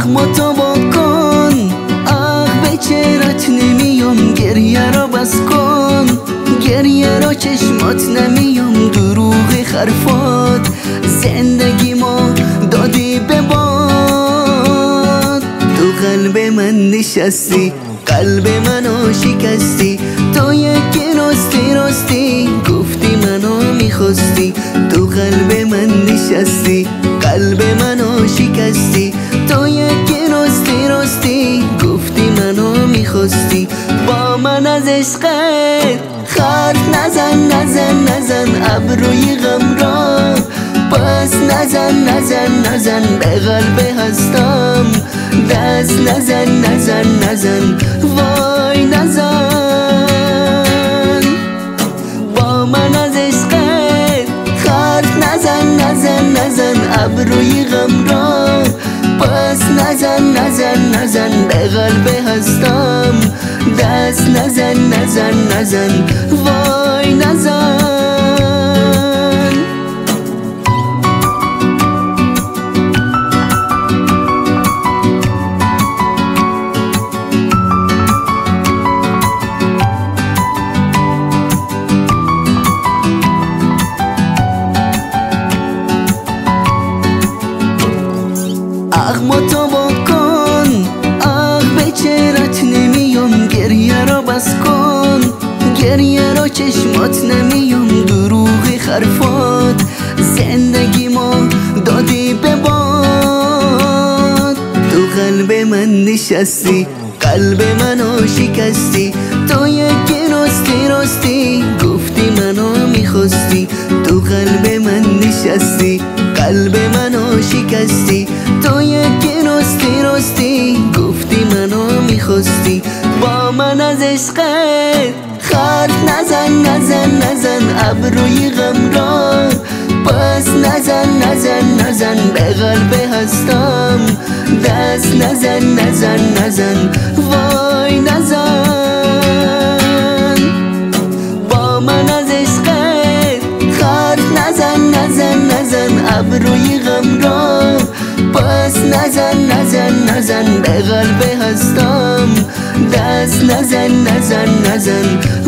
تو بکن اخ به چرت نمیام گریه را بس کن. گریه را چشمات نمیام دروغ خرفات زندگی ما دادی به باد. تو قلب من نشستی قلب منو شکستی تو یکی راستی راستی گفتی منو می‌خواستی. تو قلب من نشستی قلب منو شکستی تو یکی راستی راستی. گفتی منو می‌خواستی. با من از عشقت خرد نزن نزن نزن. ابروی غم را پس نزن نزن نزن. به قلب هستم. دست نزن نزن نزن. وای نزن. با من از عشقت خرد نزن نزن نزن. ابروی غم را پس نزن نزن نزن به قلب هستم. دست نزن نزن نزن. وای اغما تو بکن اغ به چرت نمیام. گریه را بس کن. گریه را چشمات نمیام. دروغ خرفات زندگی ما دادی به باد. تو قلب من نشستی قلب منو شکستی تو یکی راستی راستی. گفتی منو می‌خواستی. تو قلب من نشستی قلب منو شکستی عشقت خرد نزن نزن نزن ابروی غم را. پس نزن نزن نزن به قلب هستم. دست نزن نزن نزن وای نزن. با من از عشقت خرد نزن نزن نزن ابروی غم را. پس نزن نزن نزن به قلب هستم. دست نزن نزن نزن.